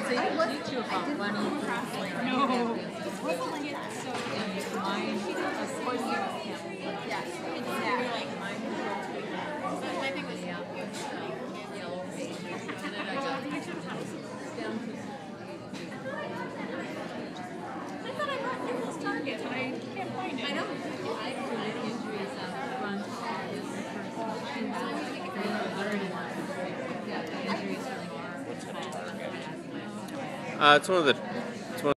Because they I you about money. like, no, Uh, it's one of the